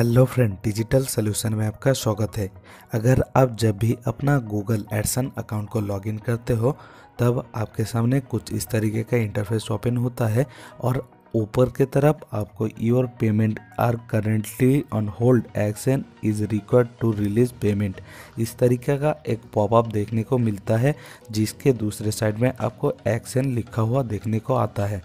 Hello friend, digital solution में आपका स्वागत है। अगर आप जब भी अपना गूगल एडसन अकाउंट को लॉगिन करते हो, तब आपके सामने कुछ इस तरीके का इंटरफेस ओपन होता है और ऊपर के तरफ़ आपको your payment are currently on hold action is required to release payment. इस तरीके का एक पॉपअप देखने को मिलता है, जिसके दूसरे साइड में आपको एक्शन लिखा हुआ देखने को आता है।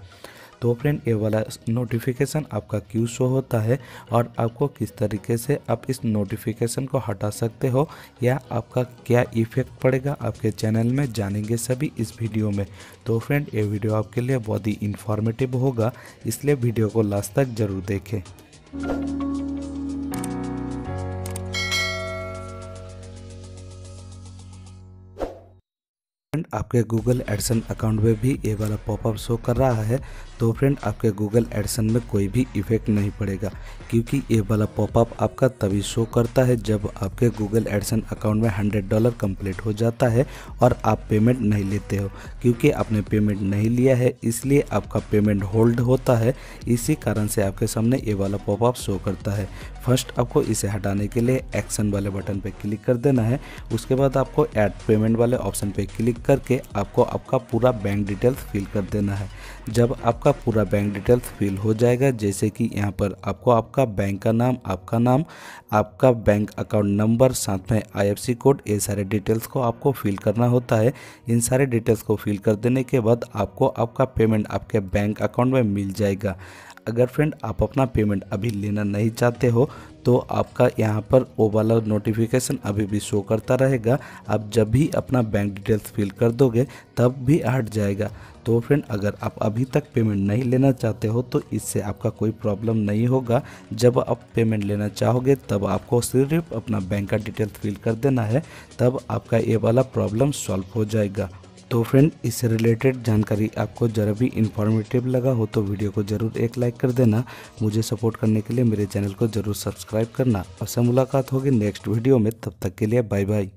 तो फ्रेंड ये वाला नोटिफिकेशन आपका क्यों शो होता है और आपको किस तरीके से आप इस नोटिफिकेशन को हटा सकते हो या आपका क्या इफ़ेक्ट पड़ेगा आपके चैनल में जानेंगे सभी इस वीडियो में। तो फ्रेंड ये वीडियो आपके लिए बहुत ही इन्फॉर्मेटिव होगा, इसलिए वीडियो को लास्ट तक ज़रूर देखें। फ्रेंड, आपके गूगल एडसन अकाउंट में भी ये वाला पॉपअप शो कर रहा है तो फ्रेंड, आपके गूगल एडसन में कोई भी इफ़ेक्ट नहीं पड़ेगा, क्योंकि ये वाला पॉपअप आपका तभी शो करता है जब आपके गूगल एडसन अकाउंट में हंड्रेड डॉलर कंप्लीट हो जाता है और आप पेमेंट नहीं लेते हो, क्योंकि आपने पेमेंट नहीं लिया है, इसलिए आपका पेमेंट होल्ड होता है, इसी कारण से आपके सामने ये वाला पॉपअप शो करता है। फ़र्स्ट आपको इसे हटाने के लिए एक्शन वाले बटन पर क्लिक कर देना है, उसके बाद आपको ऐड पेमेंट वाले ऑप्शन पर क्लिक करके आपको आपका पूरा बैंक डिटेल्स फिल कर देना है। जब आपका पूरा बैंक डिटेल्स फिल हो जाएगा, जैसे कि यहाँ पर आपको आपका बैंक का नाम, आपका नाम, आपका बैंक अकाउंट नंबर साथ में आईएफसी कोड ये सारे डिटेल्स को आपको फिल करना होता है। इन सारे डिटेल्स को फिल कर देने के बाद आपको आपका पेमेंट आपके बैंक अकाउंट में मिल जाएगा। अगर फ्रेंड आप अपना पेमेंट अभी लेना नहीं चाहते हो तो आपका यहाँ पर वो वाला नोटिफिकेशन अभी भी शो करता रहेगा। आप जब भी अपना बैंक डिटेल्स फिल कर दोगे, तब भी हट जाएगा। तो फ्रेंड अगर आप अभी तक पेमेंट नहीं लेना चाहते हो तो इससे आपका कोई प्रॉब्लम नहीं होगा। जब आप पेमेंट लेना चाहोगे, तब आपको सिर्फ़ अपना बैंक का डिटेल्स फिल कर देना है। तब आपका ये वाला प्रॉब्लम सॉल्व हो जाएगा। तो फ्रेंड इससे रिलेटेड जानकारी आपको ज़रा भी इन्फॉर्मेटिव लगा हो तो वीडियो को ज़रूर एक लाइक कर देना। मुझे सपोर्ट करने के लिए मेरे चैनल को ज़रूर सब्सक्राइब करना। और से मुलाकात होगी नेक्स्ट वीडियो में। तब तक के लिए बाय बाय